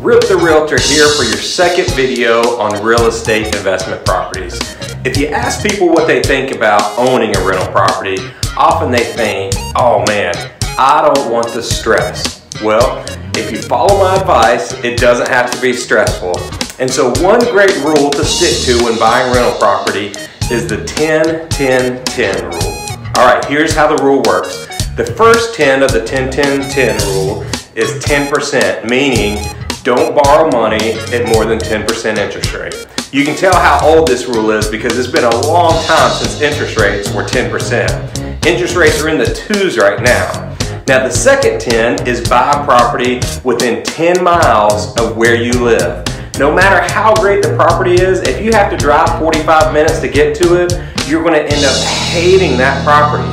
Rip the Realtor here for your second video on real estate investment properties. If you ask people what they think about owning a rental property, often they think, oh man, I don't want the stress. Well, if you follow my advice, it doesn't have to be stressful. And so one great rule to stick to when buying rental property is the 10-10-10 rule. All right, here's how the rule works. The first 10 of the 10-10-10 rule is 10%, meaning don't borrow money at more than 10% interest rate. You can tell how old this rule is because it's been a long time since interest rates were 10%. Interest rates are in the twos right now. Now the second 10 is buy property within 10 miles of where you live. No matter how great the property is, if you have to drive 45 minutes to get to it, you're gonna end up hating that property.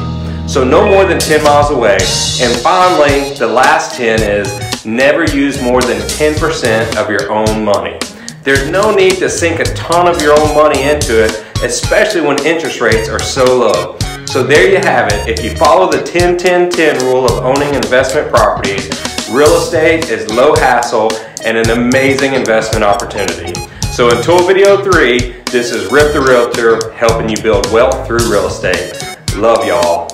So no more than 10 miles away. And finally, the last 10 is never use more than 10% of your own money. There's no need to sink a ton of your own money into it, especially when interest rates are so low. So there you have it. If you follow the 10-10-10 rule of owning investment properties, real estate is low hassle and an amazing investment opportunity. So until video three, this is Rip the Realtor helping you build wealth through real estate. Love y'all.